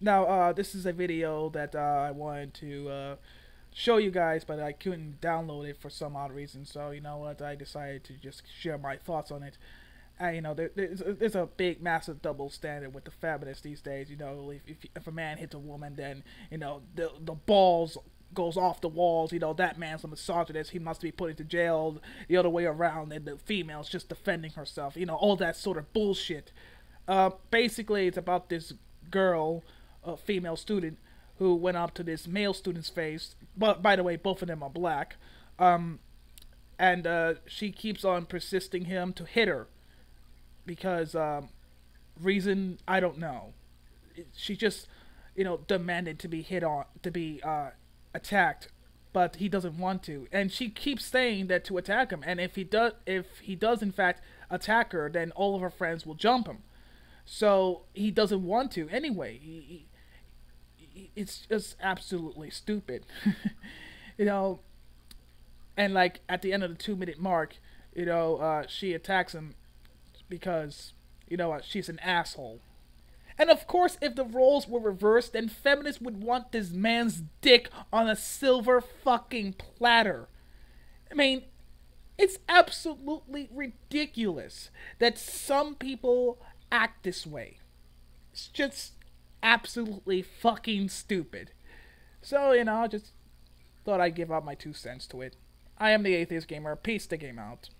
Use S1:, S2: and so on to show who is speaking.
S1: now, uh, this is a video that uh, I wanted to uh, show you guys, but I couldn't download it for some odd reason. So you know what? I decided to just share my thoughts on it. And you know, there, there's, there's a big, massive double standard with the feminists these days. You know, if, if, if a man hits a woman, then you know the the balls goes off the walls. You know that man's a misogynist. He must be put into jail. The other way around, and the female's just defending herself. You know, all that sort of bullshit. Uh, basically, it's about this girl, a female student, who went up to this male student's face. But by the way, both of them are black. Um, and uh, she keeps on persisting him to hit her because um, reason I don't know. She just, you know, demanded to be hit on, to be uh, attacked, but he doesn't want to, and she keeps saying that to attack him. And if he does, if he does in fact attack her, then all of her friends will jump him. So he doesn't want to anyway. He, it's just absolutely stupid, you know. And like at the end of the two minute mark, you know, uh, she attacks him because you know what, she's an asshole. And of course, if the roles were reversed, then feminists would want this man's dick on a silver fucking platter. I mean, it's absolutely ridiculous that some people act this way. It's just absolutely fucking stupid. So, you know, I just thought I'd give out my two cents to it. I am the Atheist Gamer. Peace to game out.